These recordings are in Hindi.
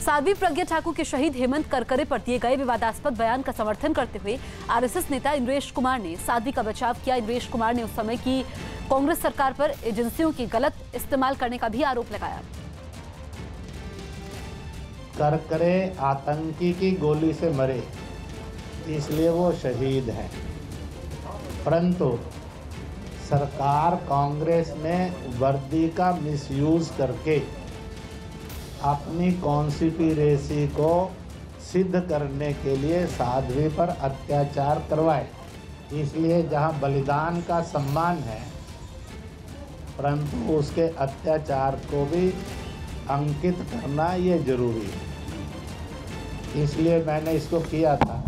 साध्वी प्रज्ञा ठाकुर के शहीद हेमंत करकरे पर दिए गए विवादास्पद बयान का समर्थन करते हुए आरएसएस नेता इंद्रेश कुमार ने, साध्वी का बचाव किया। इंद्रेश कुमार ने उस समय की कांग्रेस सरकार पर एजेंसियों की गलत इस्तेमाल करने का भी आरोप लगाया। करकरे आतंकी की गोली से मरे, इसलिए वो शहीद हैं। परंतु सरकार कांग्रेस ने वर्दी का मिसयूज करके अपनी कॉन्स्पिरेसी को सिद्ध करने के लिए साध्वी पर अत्याचार करवाए। इसलिए जहाँ बलिदान का सम्मान है, परंतु उसके अत्याचार को भी अंकित करना ये ज़रूरी है। इसलिए मैंने इसको किया था।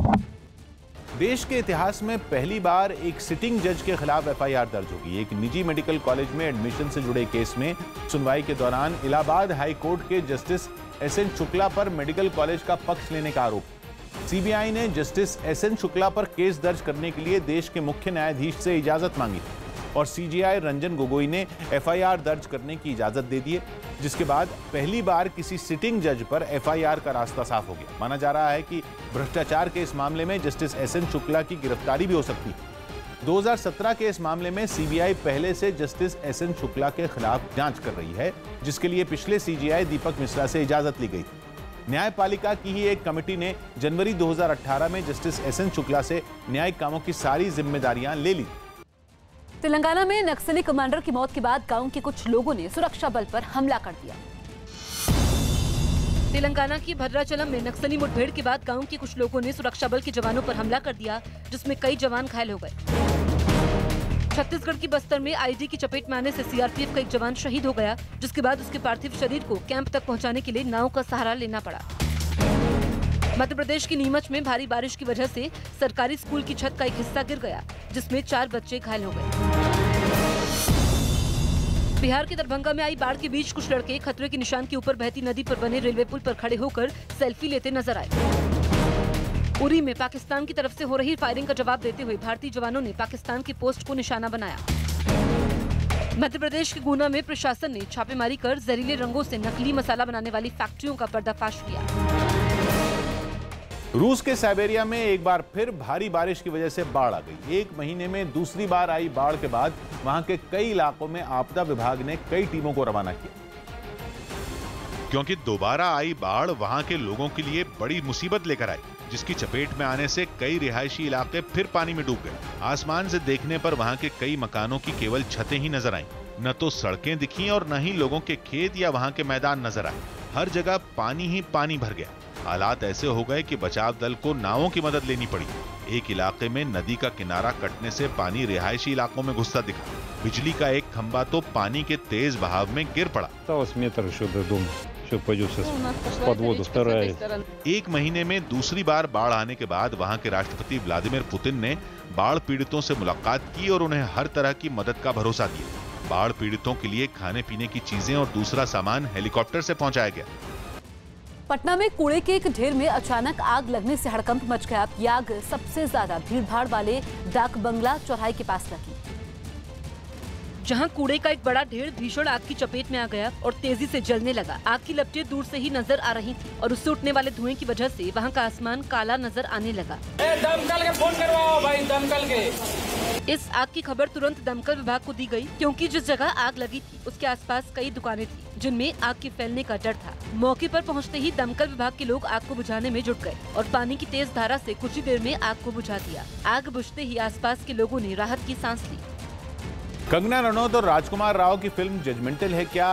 देश के इतिहास में पहली बार एक सिटिंग जज के खिलाफ एफआईआर दर्ज होगी। एक निजी मेडिकल कॉलेज में एडमिशन से जुड़े केस में सुनवाई के दौरान इलाहाबाद हाई कोर्ट के जस्टिस एस एन शुक्ला पर मेडिकल कॉलेज का पक्ष लेने का आरोप। सीबीआई ने जस्टिस एस एन शुक्ला पर केस दर्ज करने के लिए देश के मुख्य न्यायाधीश से इजाज़त मांगी। और सीजीआई रंजन गोगोई ने एफआईआर दर्ज करने की इजाज़त दे दी जिसके बाद पहली बार किसी सिटिंग जज पर एफआईआर का रास्ता साफ़ हो गया। माना जा रहा है कि भ्रष्टाचार के इस मामले में जस्टिस एस एन शुक्ला की गिरफ्तारी भी हो सकती है। 2017 के इस मामले में सीबीआई पहले से जस्टिस एस एन शुक्ला के खिलाफ जाँच कर रही है, जिसके लिए पिछले सीजीआई दीपक मिश्रा से इजाज़त ली गई न्यायपालिका की ही एक कमेटी ने जनवरी 2018 में जस्टिस एस एन शुक्ला से न्यायिक कामों की सारी जिम्मेदारियाँ ले ली तेलंगाना में नक्सली कमांडर की मौत के बाद गाँव के कुछ लोगों ने सुरक्षा बल पर हमला कर दिया। तेलंगाना की भद्राचलम में नक्सली मुठभेड़ के बाद गाँव के कुछ लोगों ने सुरक्षा बल के जवानों पर हमला कर दिया, जिसमें कई जवान घायल हो गए। छत्तीसगढ़ की बस्तर में आईडी की चपेट में आने से सीआरपीएफ का एक जवान शहीद हो गया, जिसके बाद उसके पार्थिव शरीर को कैंप तक पहुँचाने के लिए नाव का सहारा लेना पड़ा। मध्य प्रदेश की नीमच में भारी बारिश की वजह से सरकारी स्कूल की छत का एक हिस्सा गिर गया। जिसमें चार बच्चे घायल हो गए। बिहार के दरभंगा में आई बाढ़ के बीच कुछ लड़के खतरे के निशान के ऊपर बहती नदी पर बने रेलवे पुल पर खड़े होकर सेल्फी लेते नज़र आए। उरी में पाकिस्तान की तरफ़ से हो रही फायरिंग का जवाब देते हुए भारतीय जवानों ने पाकिस्तान की पोस्ट को निशाना बनाया। मध्य प्रदेश के गुना में प्रशासन ने छापेमारी कर जहरीले रंगों से नकली मसाला बनाने वाली फैक्ट्रियों का पर्दाफाश किया। रूस के साइबेरिया में एक बार फिर भारी बारिश की वजह से बाढ़ आ गई। एक महीने में दूसरी बार आई बाढ़ के बाद वहाँ के कई इलाकों में आपदा विभाग ने कई टीमों को रवाना किया। क्योंकि दोबारा आई बाढ़ वहाँ के लोगों के लिए बड़ी मुसीबत लेकर आई, जिसकी चपेट में आने से कई रिहायशी इलाके फिर पानी में डूब गए। आसमान से देखने पर वहाँ के कई मकानों की केवल छतें ही नज़र आईं। न तो सड़कें दिखी और न ही लोगों के खेत या वहाँ के मैदान नज़र आए। हर जगह पानी ही पानी भर गया। हालात ऐसे हो गए कि बचाव दल को नावों की मदद लेनी पड़ी। एक इलाके में नदी का किनारा कटने से पानी रिहायशी इलाकों में घुसता दिखा। बिजली का एक खंबा तो पानी के तेज बहाव में गिर पड़ा। एक महीने में दूसरी बार बाढ़ आने के बाद वहाँ के राष्ट्रपति व्लादिमीर पुतिन ने बाढ़ पीड़ितों से मुलाकात की और उन्हें हर तरह की मदद का भरोसा दिया। बाढ़ पीड़ितों के लिए खाने पीने की चीज़ें और दूसरा सामान हेलीकॉप्टर से पहुँचाया गया। पटना में कूड़े के एक ढेर में अचानक आग लगने से हड़कंप मच गया। ये आग सबसे ज़्यादा भीड़भाड़ वाले डाक बंगला चौराहे के पास लगी। जहाँ कूड़े का एक बड़ा ढेर भीषण आग की चपेट में आ गया और तेज़ी से जलने लगा। आग की लपटें दूर से ही नज़र आ रही थी और उससे उठने वाले धुएँ की वजह से वहाँ का आसमान काला नज़र आने लगा। दमकल के फ़ोन करवाओ भाई दमकल के। इस आग की खबर तुरंत दमकल विभाग को दी गई, क्योंकि जिस जगह आग लगी थी, उसके आसपास कई दुकानें थी, जिनमें आग के फैलने का डर था। मौके पर पहुँचते ही दमकल विभाग के लोग आग को बुझाने में जुट गए और पानी की तेज धारा से कुछ ही देर में आग को बुझा दिया। आग बुझते ही आसपास के लोगों ने राहत की सांस ली। कंगना रनौत और राजकुमार राव की फ़िल्म जजमेंटल है क्या?